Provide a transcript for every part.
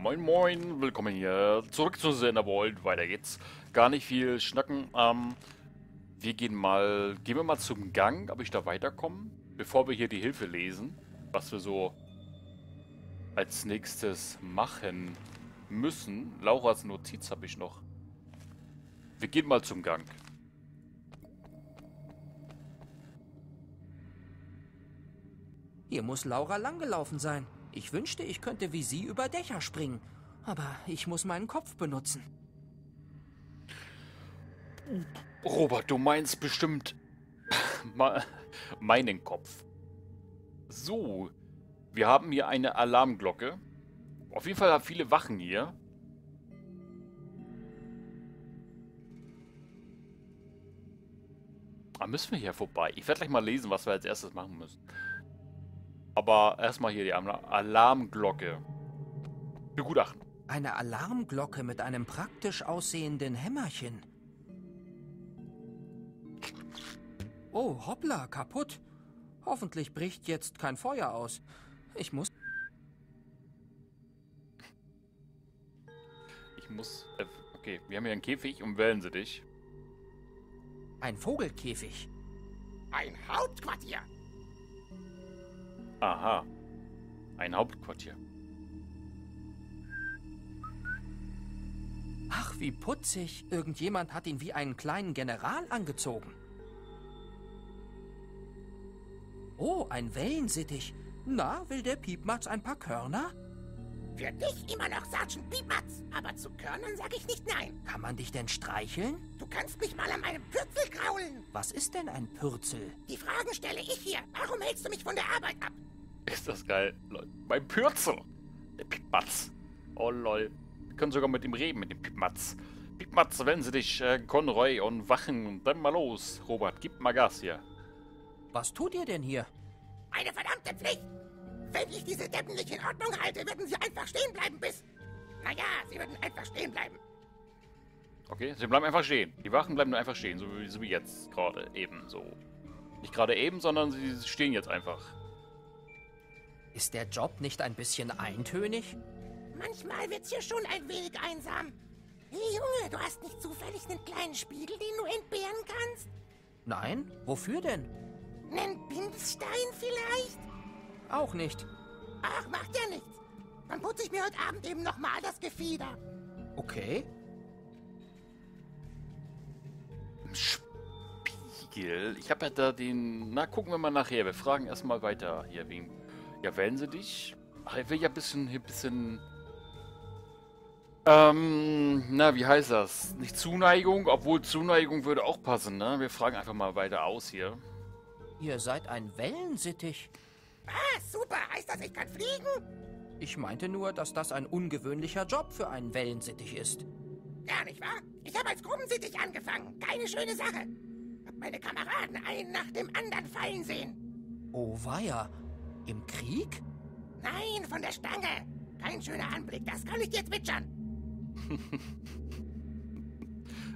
Moin Moin, willkommen hier zurück zu Sendervolt. Weiter geht's. Gar nicht viel schnacken. Ähm, wir gehen mal, gehen wir mal zum Gang, ob ich da weiterkomme, bevor wir hier die Hilfe lesen, was wir so als nächstes machen müssen. Lauras Notiz habe ich noch. Wir gehen mal zum Gang. Hier muss Laura langgelaufen sein. Ich wünschte, ich könnte wie sie über Dächer springen. Aber ich muss meinen Kopf benutzen. Robert, du meinst bestimmt meinen Kopf. So, wir haben hier eine Alarmglocke. Auf jeden Fall haben viele Wachen hier. Da müssen wir hier vorbei. Ich werde gleich mal lesen, was wir als erstes machen müssen. Aber erstmal hier die Alarmglocke. Begutachten. Eine Alarmglocke mit einem praktisch aussehenden Hämmerchen. Oh, hoppla, kaputt. Hoffentlich bricht jetzt kein Feuer aus. Ich muss... Ich muss... Äh, okay, wir haben hier einen Käfig und wählen sie dich. Ein Vogelkäfig. Ein Hauptquartier. Aha. Ein Hauptquartier. Ach, wie putzig. Irgendjemand hat ihn wie einen kleinen General angezogen. Oh, ein Wellensittich. Na, will der Piepmatz ein paar Körner? Für dich immer noch Sergeant Piepmatz, aber zu Körnern sag ich nicht nein. Kann man dich denn streicheln? Du kannst mich mal an meinem Pürzel kraulen. Was ist denn ein Pürzel? Die Fragen stelle ich hier. Warum hältst du mich von der Arbeit ab? Ist das geil. Leute. Mein Pürzel. Der Piepmatz. Oh lol. Wir können sogar mit ihm reden, mit dem Piepmatz. Piepmatz, wenn sie dich, äh, Conroy und Wachen dann mal los. Robert, gib mal Gas hier. Was tut ihr denn hier? Eine verdammte Pflicht. Wenn ich diese Deppen nicht in Ordnung halte, würden sie einfach stehen bleiben bis... Naja, sie würden einfach stehen bleiben. Okay, sie bleiben einfach stehen. Die Wachen bleiben einfach stehen, so wie, so wie jetzt gerade eben so. Nicht gerade eben, sondern sie stehen jetzt einfach. Ist der Job nicht ein bisschen eintönig? Manchmal wird's hier schon ein wenig einsam. Hey Junge, du hast nicht zufällig einen kleinen Spiegel, den du entbehren kannst? Nein? Wofür denn? Nen Bindstein vielleicht? Auch nicht. Ach, macht ja nichts. Dann putze ich mir heute Abend eben nochmal das Gefieder. Okay. Spiegel. Ich habe ja da den... Na, gucken wir mal nachher. Wir fragen erstmal weiter hier wegen... Ja, wählen sie dich? Ach, ich will ja ein bisschen... Ein bisschen... Ähm, na, wie heißt das? Nicht Zuneigung, obwohl Zuneigung würde auch passen, ne? Wir fragen einfach mal weiter aus hier. Ihr seid ein Wellensittich. Ah, super. Heißt das, ich kann fliegen? Ich meinte nur, dass das ein ungewöhnlicher Job für einen Wellensittich ist. Ja, nicht wahr? Ich habe als Gruppensittich angefangen. Keine schöne Sache. Hab meine Kameraden einen nach dem anderen fallen sehen. Oh weia. Im Krieg? Nein, von der Stange. Kein schöner Anblick, das kann ich dir zwitschern.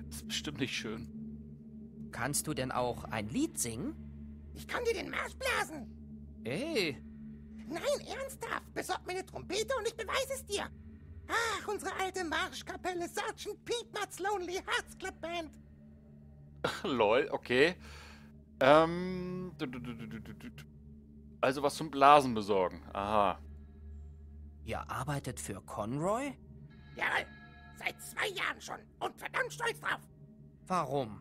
das ist bestimmt nicht schön. Kannst du denn auch ein Lied singen? Ich kann dir den Marsch blasen. Ey. Nein, ernsthaft. Besorg mir eine Trompete und ich beweise es dir. Ach, unsere alte Marschkapelle Sergeant Piepmatz Lonely Hearts Club Band. Lol, okay. Ähm. Also was zum Blasen besorgen. Aha. Ihr arbeitet für Conroy? Jawohl. Seit zwei Jahren schon. Und verdammt stolz drauf. Warum?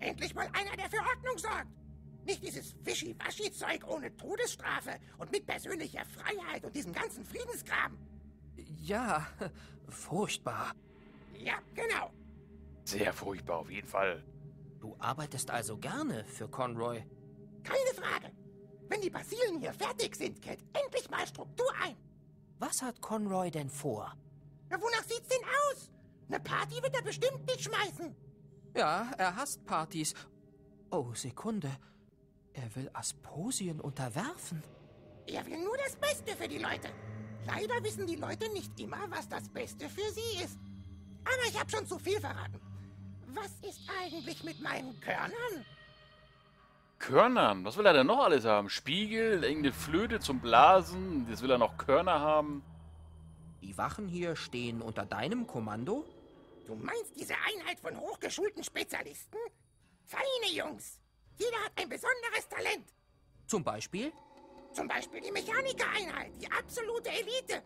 Endlich mal einer, der für Ordnung sorgt. Nicht dieses Wischiwaschi-Zeug ohne Todesstrafe und mit persönlicher Freiheit und diesem ganzen Friedenskram. Ja, furchtbar. Ja, genau. Sehr furchtbar, auf jeden Fall. Du arbeitest also gerne für Conroy? Keine Frage. Wenn die Basilen hier fertig sind, kehrt endlich mal Struktur ein. Was hat Conroy denn vor? Na, wonach sieht's denn aus? Eine Party wird er bestimmt nicht schmeißen. Ja, er hasst Partys. Oh, Sekunde. Er will Asposien unterwerfen. Er will nur das Beste für die Leute. Leider wissen die Leute nicht immer, was das Beste für sie ist. Aber ich habe schon zu viel verraten. Was ist eigentlich mit meinen Körnern? Körnern? Was will er denn noch alles haben? Spiegel, irgendeine Flöte zum Blasen. Jetzt will er noch Körner haben. Die Wachen hier stehen unter deinem Kommando? Du meinst diese Einheit von hochgeschulten Spezialisten? Feine Jungs. Jeder hat ein besonderes Talent. Zum Beispiel? Zum Beispiel die Mechanikereinheit, die absolute Elite.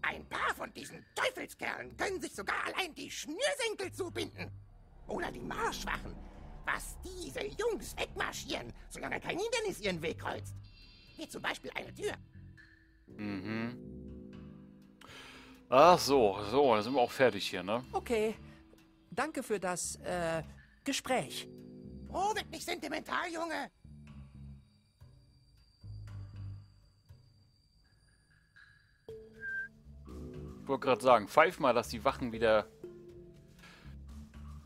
Ein paar von diesen Teufelskerlen können sich sogar allein die Schnürsenkel zubinden. Oder die Marschwachen. Was diese Jungs wegmarschieren, solange kein Hindernis ihren Weg kreuzt. Wie zum Beispiel eine Tür. Mhm. Ach so, so, dann sind wir auch fertig hier, ne? Okay. Danke für das, äh, Gespräch. Oh, wird nicht sentimental, Junge. Ich wollte gerade sagen, pfeif mal, dass die Wachen wieder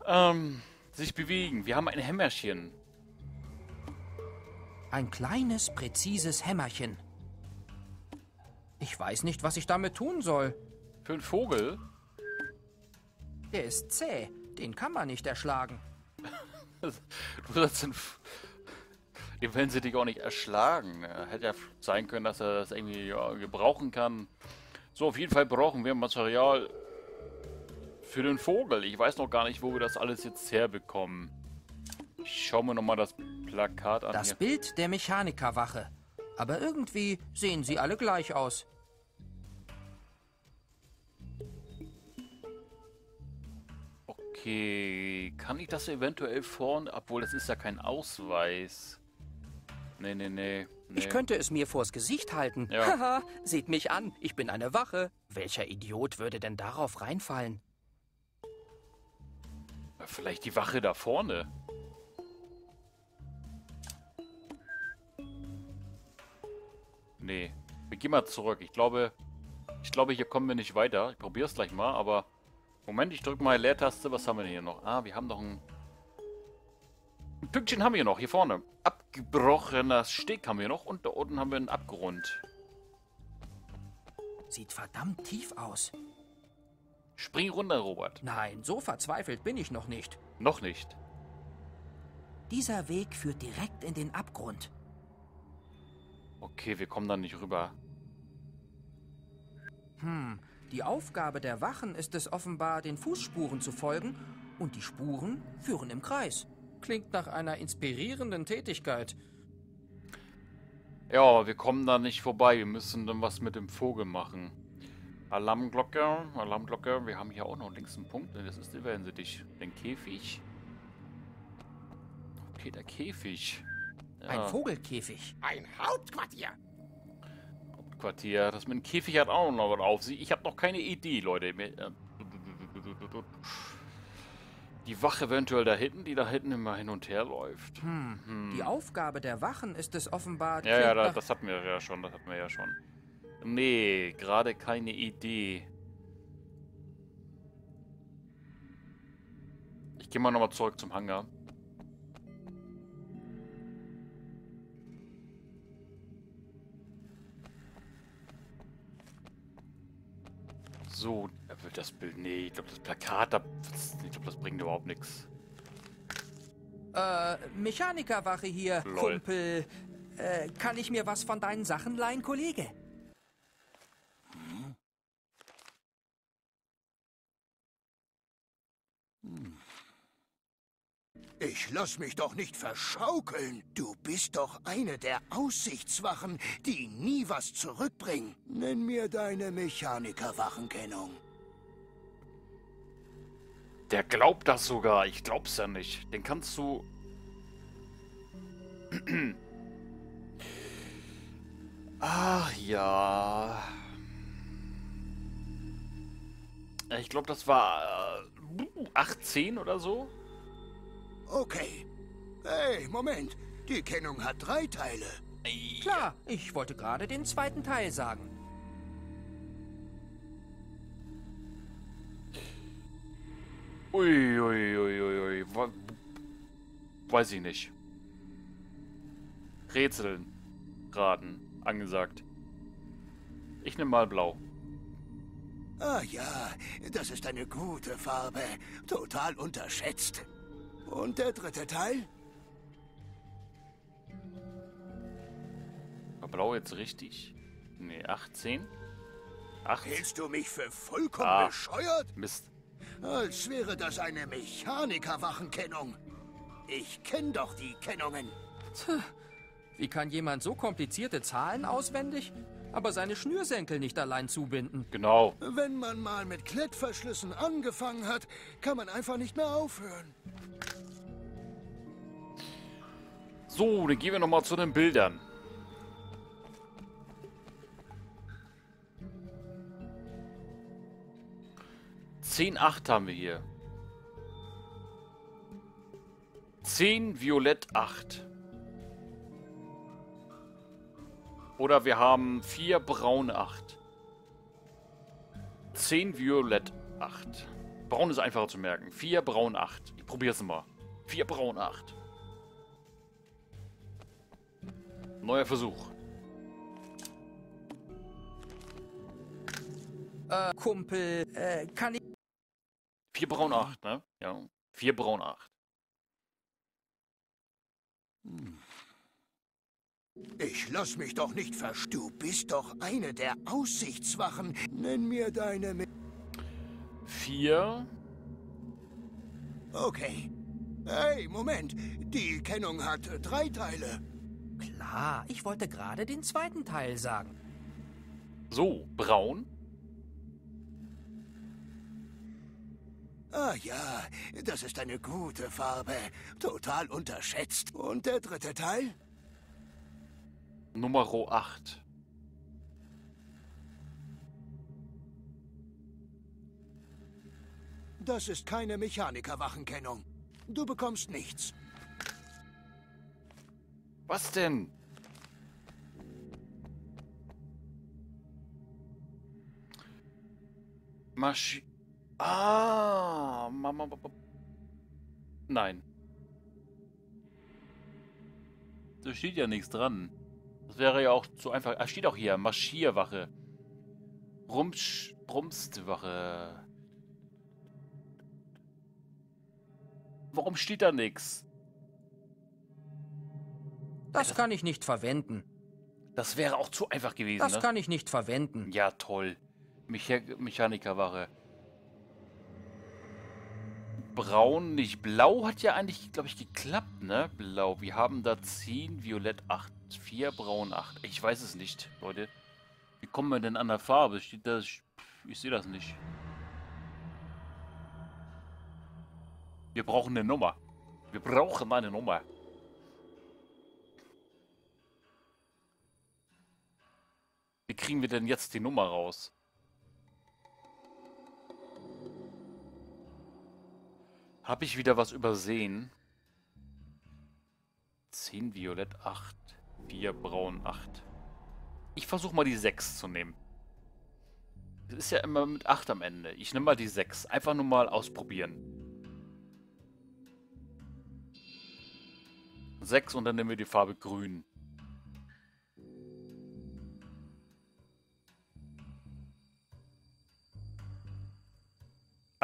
ähm, sich bewegen. Wir haben ein Hämmerchen. Ein kleines, präzises Hämmerchen. Ich weiß nicht, was ich damit tun soll. Für einen Vogel? Der ist zäh. Den kann man nicht erschlagen. Du sagst, den, den werden sie dich auch nicht erschlagen. Hätte ja sein können, dass er das irgendwie ja, gebrauchen kann. So, auf jeden Fall brauchen wir Material für den Vogel. Ich weiß noch gar nicht, wo wir das alles jetzt herbekommen. Ich schaue mir nochmal das Plakat an. Das hier. Bild der Mechanikerwache. Aber irgendwie sehen sie alle gleich aus. Okay, kann ich das eventuell vorne, obwohl das ist ja kein Ausweis. Nee, nee, nee. nee. Ich könnte es mir vors Gesicht halten. Ja. Haha, seht mich an, ich bin eine Wache. Welcher Idiot würde denn darauf reinfallen? Vielleicht die Wache da vorne. Nee. Wir gehen mal zurück. Ich glaube, ich glaube, hier kommen wir nicht weiter. Ich probiere es gleich mal, aber... Moment, ich drücke mal Leertaste. Was haben wir denn hier noch? Ah, wir haben noch ein... Ein Pünktchen haben wir noch, hier vorne. Abgebrochener Steg haben wir noch und da unten haben wir einen Abgrund. Sieht verdammt tief aus. Spring runter, Robert. Nein, so verzweifelt bin ich noch nicht. Noch nicht. Dieser Weg führt direkt in den Abgrund. Okay, wir kommen da nicht rüber. Hm, die Aufgabe der Wachen ist es offenbar, den Fußspuren zu folgen, und die Spuren führen im Kreis. Klingt nach einer inspirierenden Tätigkeit. Ja, aber wir kommen da nicht vorbei. Wir müssen dann was mit dem Vogel machen. Alarmglocke, Alarmglocke. Wir haben hier auch noch links einen Punkt. Das ist, werden sie dich. Den Käfig. Okay, der Käfig. Ein Ja, Vogelkäfig. Ein Hauptquartier. Quartier. Das mit dem Käfig hat auch noch was auf sich. Ich habe noch keine Idee, Leute. Äh, Die Wache eventuell da hinten, die da hinten immer hin und her läuft. Die Aufgabe der Wachen ist es offenbar. Ja, ja, das hatten wir ja schon, das hatten wir ja schon. Nee, gerade keine Idee. Ich gehe mal nochmal zurück zum Hangar. So, er will das Bild. Nee, ich glaube, das Plakat, da, ich glaube, das bringt überhaupt nichts. Äh, Mechanikerwache hier, Lol. Kumpel. Äh, kann ich mir was von deinen Sachen leihen, Kollege? Ich lass mich doch nicht verschaukeln. Du bist doch eine der Aussichtswachen, die nie was zurückbringen. Nenn mir deine Mechanikerwachenkennung. Der glaubt das sogar. Ich glaub's ja nicht. Den kannst du. Ach ja. Ich glaube, das war äh, 18 oder so. Okay. Hey, Moment. Die Kennung hat drei Teile. Klar, ich wollte gerade den zweiten Teil sagen. Uiuiuiui. Ui, ui, ui. Weiß ich nicht. Rätseln. Raten. Angesagt. Ich nehme mal blau. Ah ja, das ist eine gute Farbe. Total unterschätzt. Und der dritte Teil? War blau jetzt richtig? Nee, 18. Acht. Hältst du mich für vollkommen Ah. bescheuert? Mist. Als wäre das eine Mechanikerwachenkennung. Ich kenne doch die Kennungen. Wie kann jemand so komplizierte Zahlen auswendig, aber seine Schnürsenkel nicht allein zubinden? Genau. Wenn man mal mit Klettverschlüssen angefangen hat, kann man einfach nicht mehr aufhören. So, dann gehen wir nochmal zu den Bildern. Zehn acht haben wir hier. Zehn Violett acht. Oder wir haben vier Braun acht. Zehn Violett acht. Braun ist einfacher zu merken. Vier Braun acht. Ich probiere es mal. Vier Braun acht. Neuer Versuch. Äh, Kumpel, äh, kann ich... Vier Braun 8, ne? Ja. Vier Braun 8. Ich lass mich doch nicht verst. Du bist doch eine der Aussichtswachen. Nenn mir deine... Me Vier. okay. Hey, Moment. Die Kennung hat drei Teile. Klar, ich wollte gerade den zweiten Teil sagen. So, braun. Ah ja, das ist eine gute Farbe. Total unterschätzt. Und der dritte Teil? Nummer 8. Das ist keine Mechanikerwachenkennung. Du bekommst nichts. Was denn? Maschi... Ah, Mama... Nein. Da steht ja nichts dran. Das wäre ja auch zu einfach. Ah, steht auch hier. Marschierwache. Rumsch... Brumstwache. Warum steht da nichts? Das kann ich nicht verwenden. Das wäre auch zu einfach gewesen, Das ne? kann ich nicht verwenden. Ja, toll. Mecha Mechanikerwache. Braun, nicht blau, hat ja eigentlich, glaube ich, geklappt, ne? Blau. Wir haben da 10, Violett 8, 4, Braun 8. Ich weiß es nicht, Leute. Wie kommen wir denn an der Farbe? Steht das? Ich sehe das nicht. Wir brauchen eine Nummer. Wir brauchen eine Nummer. Wie kriegen wir denn jetzt die Nummer raus? Habe ich wieder was übersehen? 10 Violett 8, 4 Braun 8. Ich versuche mal die 6 zu nehmen. Es ist ja immer mit 8 am Ende. Ich nehme mal die 6. Einfach nur mal ausprobieren. 6 und dann nehmen wir die Farbe grün.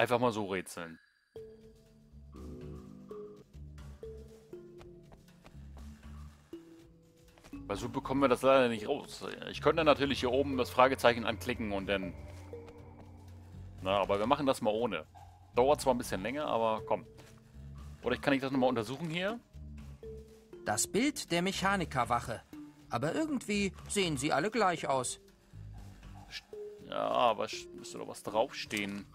Einfach mal so rätseln. Weil so bekommen wir das leider nicht raus. Ich könnte natürlich hier oben das Fragezeichen anklicken und dann... Na, aber wir machen das mal ohne. Dauert zwar ein bisschen länger, aber komm. Oder ich kann ich das nochmal untersuchen hier? Das Bild der Mechanikerwache. Aber irgendwie sehen sie alle gleich aus. Ja, aber müsste doch was draufstehen.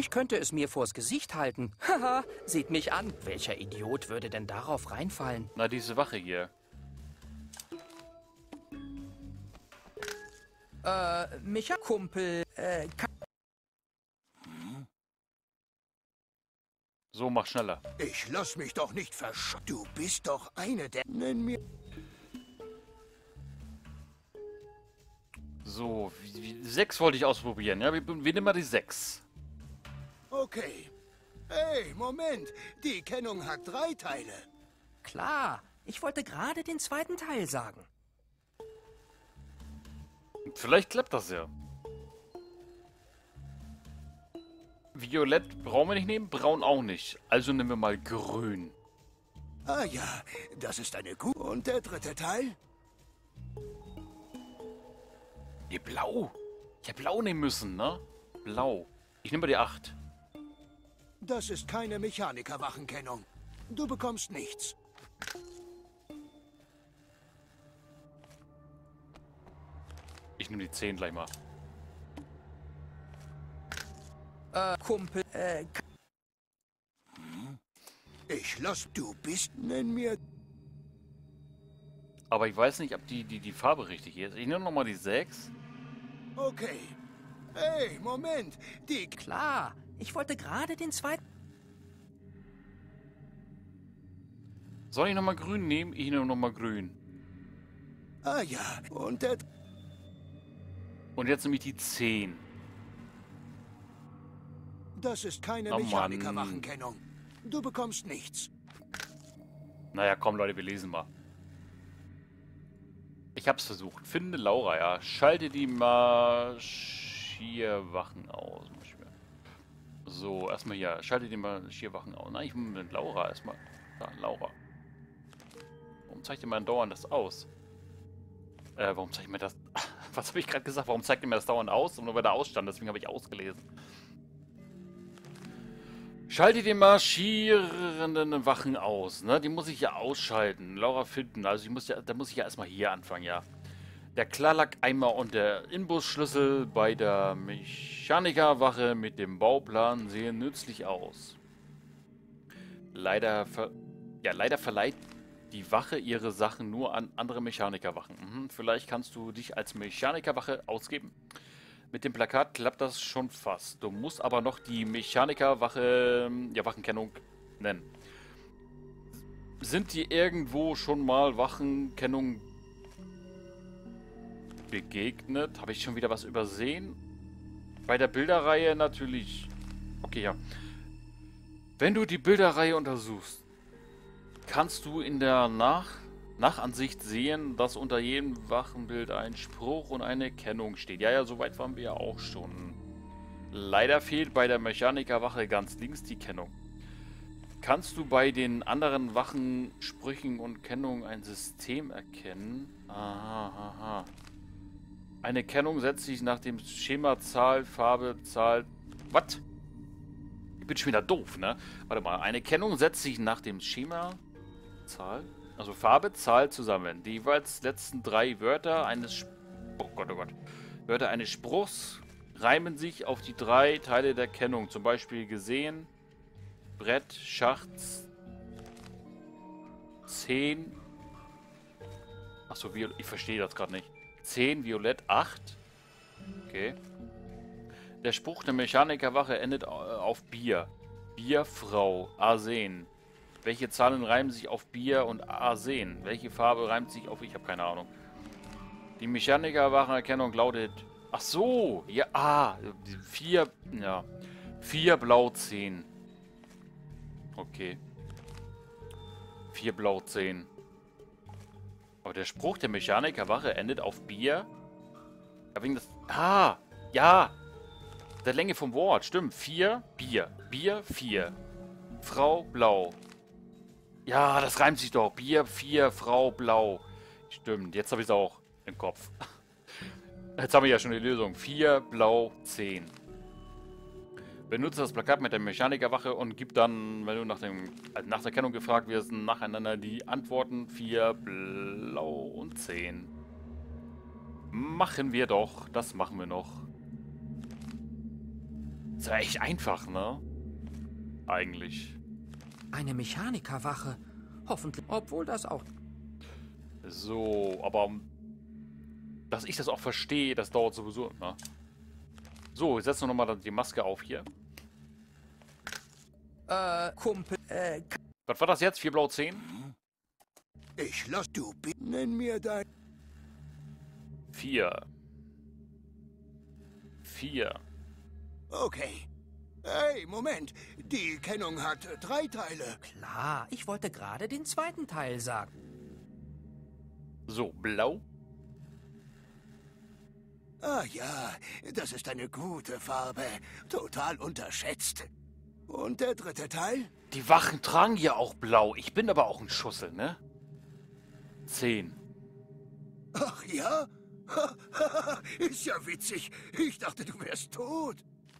Ich könnte es mir vors Gesicht halten. Haha, seht mich an. Welcher Idiot würde denn darauf reinfallen? Na, diese Wache hier. Äh, Micha Kumpel, äh, kann So, mach schneller. Ich lass mich doch nicht versch... Du bist doch eine der... Nenn mir... So, wie, wie, sechs wollte ich ausprobieren. Ja, wir, wir nehmen mal die sechs. Okay. Hey, Moment. Die Kennung hat drei Teile. Klar, ich wollte gerade den zweiten Teil sagen. Vielleicht klappt das ja. Violett brauchen wir nicht nehmen, braun auch nicht. Also nehmen wir mal grün. Ah ja, das ist eine Kuh. Und der dritte Teil? Nee, blau. Ich hätte blau nehmen müssen, ne? Blau. Ich nehme mal die 8. Das ist keine Mechanikerwachenkennung. Du bekommst nichts. Ich nehme die 10 gleich mal. Äh, Kumpel, äh, Ich lass, du bist, nenn mir... Aber ich weiß nicht, ob die, die, die Farbe richtig ist. Ich nehme nochmal die 6. Okay. Hey, Moment. Die... klar. Ich wollte gerade den zweiten... Soll ich nochmal grün nehmen? Ich nehme nochmal grün. Ah ja, und der... Und jetzt nehme ich die 10. Das ist keine Oh Mann. Mechanikerwachenkennung. Du bekommst nichts. Naja, komm Leute, wir lesen mal. Ich hab's versucht. Finde Laura, ja. Schalte die Marschierwachen aus. So, erstmal hier. Schalte die Marschierwachen aus. Nein, ich will mit Laura erstmal. Da, Laura. Warum zeigt ihr mir dauernd das aus? Äh, warum zeigt mir das... Was habe ich gerade gesagt? Warum zeigt ihr mir das dauernd aus? Und nur weil da ausstand, deswegen habe ich ausgelesen. Schalte die marschierenden Wachen aus, ne? Die muss ich ja ausschalten. Laura finden. Also ich muss ja, da muss ich ja erstmal hier anfangen, ja. Der Klarlack-Eimer und der Inbusschlüssel bei der Mechanikerwache mit dem Bauplan sehen nützlich aus. Leider, ver ja, leider verleiht die Wache ihre Sachen nur an andere Mechanikerwachen. Mhm, vielleicht kannst du dich als Mechanikerwache ausgeben. Mit dem Plakat klappt das schon fast. Du musst aber noch die Mechanikerwache, ja, Wachenkennung nennen. Sind die irgendwo schon mal Wachenkennung begegnet? Habe ich schon wieder was übersehen? Bei der Bilderreihe natürlich. Okay, ja. Wenn du die Bilderreihe untersuchst, kannst du in der Nach Nachansicht sehen, dass unter jedem Wachenbild ein Spruch und eine Kennung steht. Ja, ja, soweit waren wir ja auch schon. Leider fehlt bei der Mechanikerwache ganz links die Kennung. Kannst du bei den anderen Wachen, Sprüchen und Kennungen ein System erkennen? Aha, aha. Eine Kennung setzt sich nach dem Schema Zahl, Farbe, Zahl... Was? Ich bin schon wieder doof, ne? Warte mal. Eine Kennung setzt sich nach dem Schema Zahl, also Farbe, Zahl zusammen. Die jeweils letzten drei Wörter eines... Sp oh Gott, oh Gott. Wörter eines Spruchs reimen sich auf die drei Teile der Kennung. Zum Beispiel gesehen, Brett, Schacht, 10. Achso, ich verstehe das gerade nicht. 10, Violett, 8. Okay. Der Spruch der Mechanikerwache endet auf Bier. Bierfrau, Arsen. Welche Zahlen reimen sich auf Bier und Arsen? Welche Farbe reimt sich auf... Ich habe keine Ahnung. Die Mechanikerwachenerkennung lautet... Ach so! Ja, ah! Vier... Ja. Vier Blau 10. Okay. Vier Blau 10. Aber der Spruch der Mechanikerwache endet auf Bier? Ja, wegen das... Ah! Ja! Der Länge vom Wort, stimmt. Vier, Bier. Bier, vier. Frau, blau. Ja, das reimt sich doch. Bier, vier, Frau, blau. Stimmt, jetzt habe ich es auch im Kopf. Jetzt haben wir ja schon die Lösung. 4, blau, 10. Benutze das Plakat mit der Mechanikerwache und gib dann, wenn du nach, dem, also nach der Kennung gefragt wirst, nacheinander die Antworten 4, blau und 10. Machen wir doch. Das machen wir noch. Ist ja echt einfach, ne? Eigentlich. Eine Mechanikerwache. Hoffentlich. Obwohl das auch. So, aber dass ich das auch verstehe, das dauert sowieso immer. So, jetzt setzen wir nochmal die Maske auf hier. Äh, Kumpel. Äh, Was war das jetzt? 4 blau 10? Ich lass du... Nenn mir dein... 4. 4. Okay. Hey, Moment. Die Kennung hat drei Teile. klar, ich wollte gerade den zweiten Teil sagen. So, blau. Ah ja, das ist eine gute Farbe. Total unterschätzt. Und der dritte Teil? Die Wachen tragen ja auch blau. Ich bin aber auch ein Schussel, ne? 10. Ach ja? Ist ja witzig. Ich dachte, du wärst tot.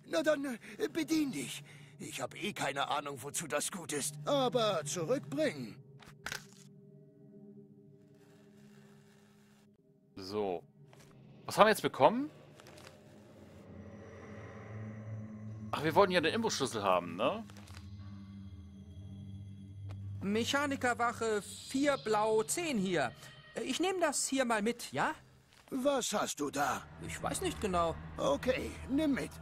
Na dann, äh, bedien dich. Ich habe eh keine Ahnung, wozu das gut ist. Aber zurückbringen. So. Was haben wir jetzt bekommen? Ach, wir wollten ja den Imbusschlüssel haben, ne? Mechanikerwache 4 Blau 10 hier. Ich nehme das hier mal mit, ja? Was hast du da? Ich weiß nicht genau. Okay, nimm mit.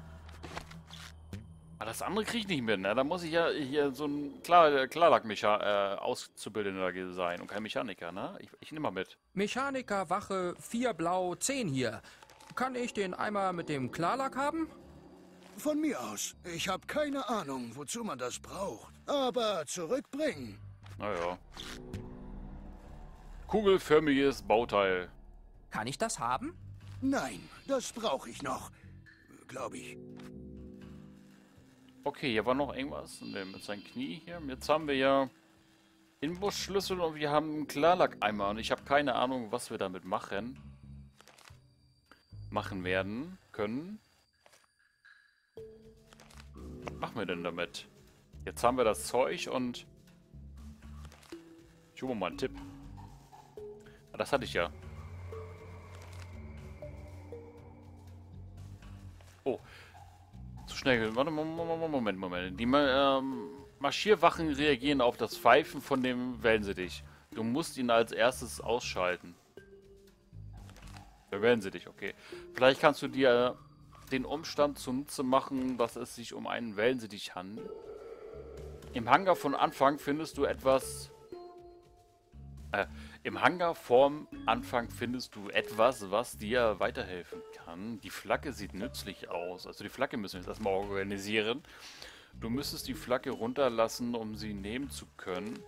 Aber das andere kriege ich nicht mit, ne? Da muss ich ja hier so ein Klar Klarlack-Mecha äh, Auszubildender sein und kein Mechaniker, ne? Ich, ich nehme mal mit. Mechanikerwache 4 Blau 10 hier. Kann ich den einmal mit dem Klarlack haben? Von mir aus. Ich habe keine Ahnung, wozu man das braucht. Aber zurückbringen. Naja. Kugelförmiges Bauteil. Kann ich das haben? Nein, das brauche ich noch. Glaube ich. Okay, hier war noch irgendwas. Ne, mit seinem Knie hier. Jetzt haben wir ja Inbusschlüssel und wir haben einen Klarlackeimer. Und ich habe keine Ahnung, was wir damit machen. Machen werden können. Was machen wir denn damit? Jetzt haben wir das Zeug und... Ich hole mal einen Tipp. Ah, das hatte ich ja. Oh. Schnell. Warte, Moment, Moment. Die ähm, Marschierwachen reagieren auf das Pfeifen von dem Wellensittich. Du musst ihn als erstes ausschalten. Der Wellensittich, okay. Vielleicht kannst du dir den Umstand zunutze machen, dass es sich um einen Wellensittich handelt. Im Hangar von Anfang findest du etwas... Äh, im Hangar vorm Anfang findest du etwas, was dir weiterhelfen kann. Die Flagge sieht nützlich aus. Also die Flagge müssen wir jetzt erstmal organisieren. Du müsstest die Flagge runterlassen, um sie nehmen zu können.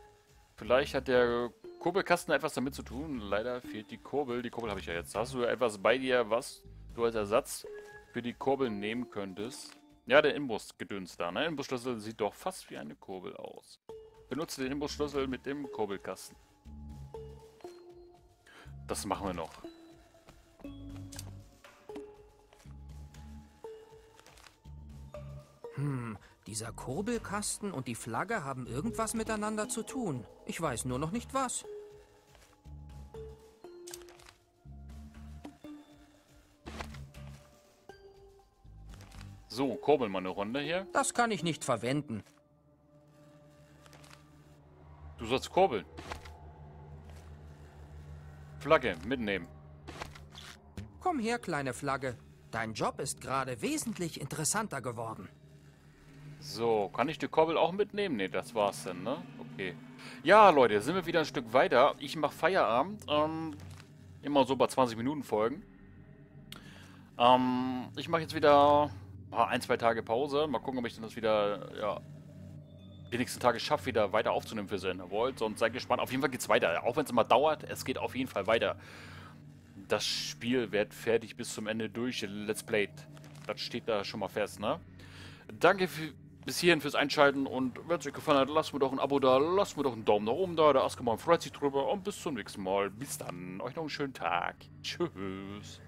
Vielleicht hat der Kurbelkasten etwas damit zu tun. Leider fehlt die Kurbel. Die Kurbel habe ich ja jetzt. Hast du etwas bei dir, was du als Ersatz für die Kurbel nehmen könntest? Ja, der Inbusgedöns da, ne? Inbusschlüssel sieht doch fast wie eine Kurbel aus. Benutze den Inbusschlüssel mit dem Kurbelkasten. Das machen wir noch. Hm, dieser Kurbelkasten und die Flagge haben irgendwas miteinander zu tun. Ich weiß nur noch nicht was. So, kurbel mal eine Runde hier. Das kann ich nicht verwenden. Du sollst kurbeln. Flagge mitnehmen. Komm her, kleine Flagge. Dein Job ist gerade wesentlich interessanter geworden. So, kann ich die Korbel auch mitnehmen? Ne, das war's dann, ne? Okay. Ja, Leute, sind wir wieder ein Stück weiter. Ich mache Feierabend. Ähm, immer so bei 20 Minuten Folgen. Ähm, ich mache jetzt wieder ein, zwei Tage Pause. Mal gucken, ob ich dann das wieder, ja, die nächsten Tage schaffe, wieder weiter aufzunehmen für Sender Wollt. Sonst seid gespannt. Auf jeden Fall geht's weiter. Auch wenn es immer dauert, es geht auf jeden Fall weiter. Das Spiel wird fertig bis zum Ende durch. Let's Play. Das steht da schon mal fest, ne? Danke für, bis hierhin fürs Einschalten und wenn es euch gefallen hat, lasst mir doch ein Abo da, lasst mir doch einen Daumen nach oben da, der Askemann freut sich drüber und bis zum nächsten Mal. Bis dann, euch noch einen schönen Tag. Tschüss.